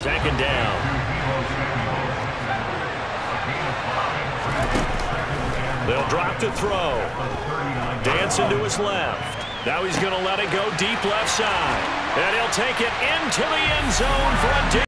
Second down. They'll drop to throw. Dancing to his left. Now he's going to let it go deep left side. And he'll take it into the end zone for a